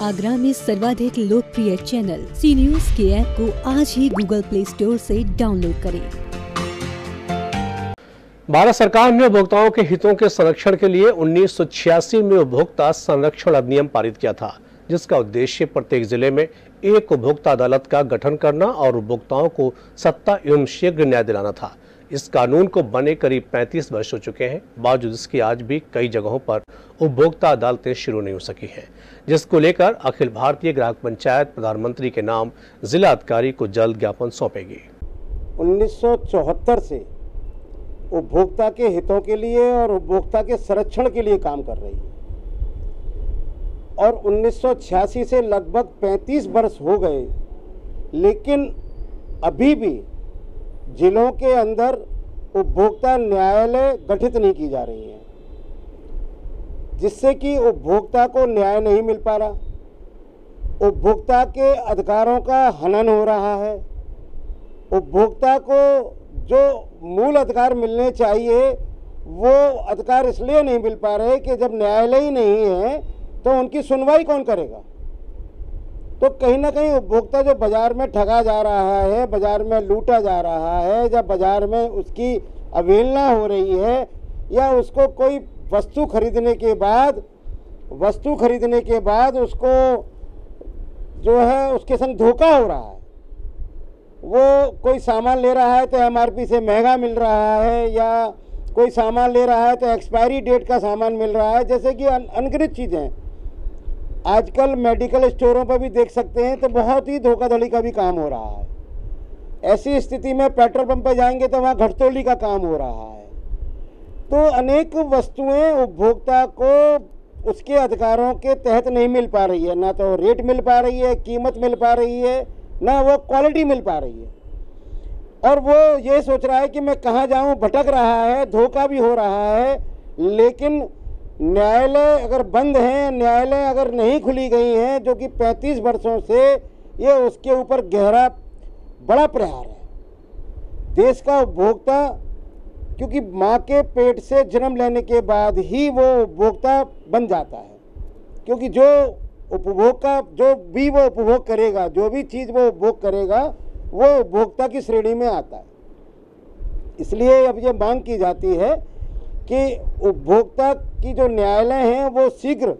आगरा में सर्वाधिक लोकप्रिय चैनल सी न्यूज़ के ऐप को आज ही गूगल प्ले स्टोर से डाउनलोड करें। भारत सरकार ने उपभोक्ताओं के हितों के संरक्षण के लिए उन्नीस सौ छियासी में उपभोक्ता संरक्षण अधिनियम पारित किया था, जिसका उद्देश्य प्रत्येक ज़िले में एक उपभोक्ता अदालत का गठन करना और उपभोक्ताओं को सत्ता एवं शीघ्र न्याय दिलाना था। इस कानून को बने करीब 35 वर्ष हो चुके हैं। बावजूद इसकी आज भी कई जगहों पर उपभोक्ता अदालतें शुरू नहीं हो सकी हैं, जिसको लेकर अखिल भारतीय ग्राहक पंचायत प्रधानमंत्री के नाम जिला अधिकारी को जल्द ज्ञापन सौंपेगी। उन्नीस सौ चौहत्तर से उपभोक्ता के हितों के लिए और उपभोक्ता के संरक्षण के लिए काम कर रही है। और 1986 से लगभग 35 वर्ष हो गए, लेकिन अभी भी जिलों के अंदर उपभोक्ता न्यायालय गठित नहीं की जा रही हैं, जिससे कि उपभोक्ता को न्याय नहीं मिल पा रहा। उपभोक्ता के अधिकारों का हनन हो रहा है। उपभोक्ता को जो मूल अधिकार मिलने चाहिए, वो अधिकार इसलिए नहीं मिल पा रहे कि जब न्यायालय ही नहीं है तो उनकी सुनवाई कौन करेगा? तो कहीं ना कहीं उपभोक्ता जो बाज़ार में ठगा जा रहा है, बाज़ार में लूटा जा रहा है या बाज़ार में उसकी अवहेलना हो रही है या उसको कोई वस्तु खरीदने के बाद, वस्तु खरीदने के बाद उसको जो है उसके संग धोखा हो रहा है। वो कोई सामान ले रहा है तो एमआरपी से महँगा मिल रहा है या कोई सामान ले रहा है तो एक्सपायरी डेट का सामान मिल रहा है, जैसे कि अनगिनत चीज़ें। आजकल मेडिकल स्टोरों पर भी देख सकते हैं तो बहुत ही धोखाधड़ी का भी काम हो रहा है। ऐसी स्थिति में पेट्रोल पंप पर जाएँगे तो वहाँ घटतोली का काम हो रहा है। तो अनेक वस्तुएँ उपभोक्ता को उसके अधिकारों के तहत नहीं मिल पा रही है। ना तो रेट मिल पा रही है, कीमत मिल पा रही है, ना वो क्वालिटी मिल पा रही है। और वो ये सोच रहा है कि मैं कहाँ जाऊँ, भटक रहा है, धोखा भी हो रहा है, लेकिन न्यायालय अगर बंद हैं, न्यायालय अगर नहीं खुली गई हैं, जो कि 35 वर्षों से ये उसके ऊपर गहरा बड़ा प्रहार है। देश का उपभोक्ता, क्योंकि माँ के पेट से जन्म लेने के बाद ही वो उपभोक्ता बन जाता है। क्योंकि जो उपभोग का, जो भी वो उपभोग करेगा, जो भी चीज़ वो उपभोग करेगा, वो उपभोक्ता की श्रेणी में आता है। इसलिए अब ये मांग की जाती है कि उपभोक्ता की जो न्यायालय हैं वो शीघ्र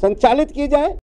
संचालित की जाए।